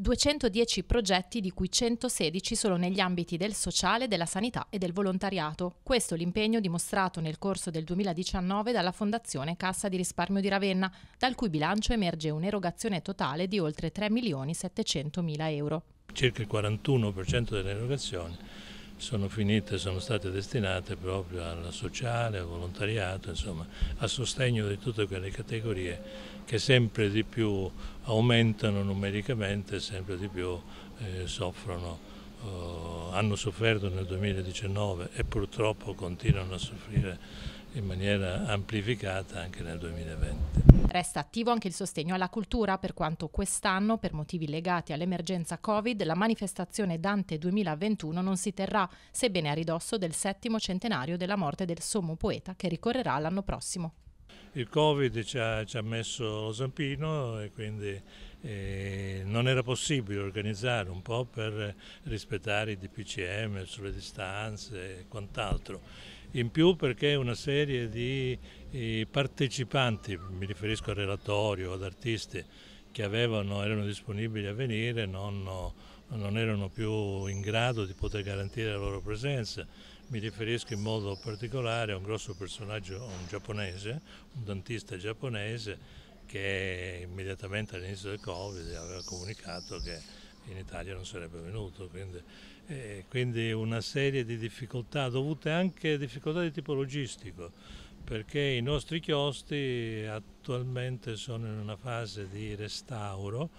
210 progetti di cui 116 solo negli ambiti del sociale, della sanità e del volontariato. Questo è l'impegno dimostrato nel corso del 2019 dalla Fondazione Cassa di risparmio di Ravenna, dal cui bilancio emerge un'erogazione totale di oltre 3 milioni 700 mila euro. Circa il 41% delle erogazioni sono finite, sono state destinate proprio al sociale, al volontariato, insomma, a sostegno di tutte quelle categorie che sempre di più aumentano numericamente, sempre di più eh, soffrono, eh, hanno sofferto nel 2019 e purtroppo continuano a soffrire in maniera amplificata anche nel 2020. Resta attivo anche il sostegno alla cultura, per quanto quest'anno, per motivi legati all'emergenza Covid, la manifestazione Dante 2021 non si terrà, sebbene a ridosso del settimo centenario della morte del sommo poeta che ricorrerà l'anno prossimo. Il Covid ci ha, ci ha messo lo zampino e quindi eh, non era possibile organizzare un po' per rispettare i DPCM sulle distanze e quant'altro. In più perché una serie di eh, partecipanti, mi riferisco al relatorio, ad artisti che avevano, erano disponibili a venire, non, non erano più in grado di poter garantire la loro presenza. Mi riferisco in modo particolare a un grosso personaggio, un giapponese, un dentista giapponese che immediatamente all'inizio del Covid aveva comunicato che in Italia non sarebbe venuto, quindi, eh, quindi una serie di difficoltà dovute anche a difficoltà di tipo logistico, perché i nostri chiostri attualmente sono in una fase di restauro